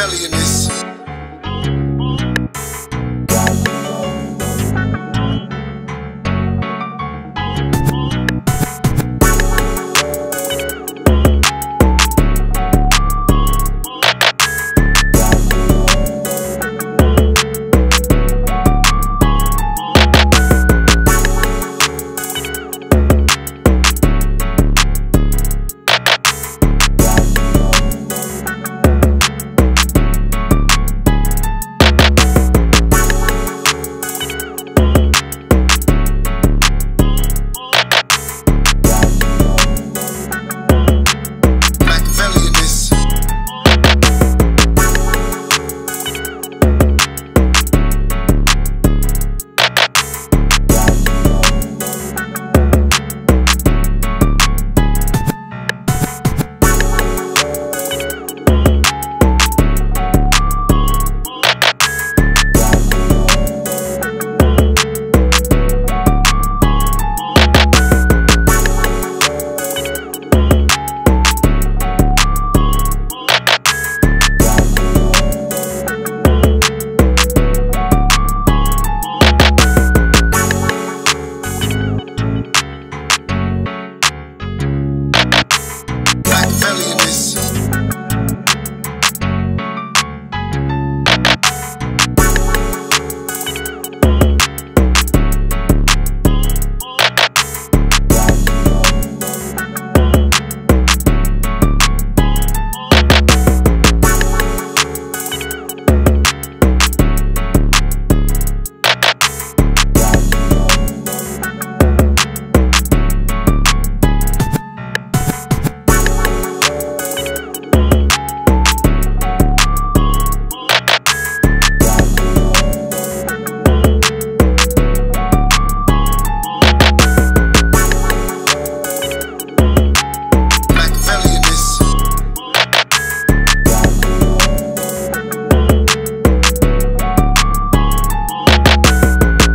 Machiavellian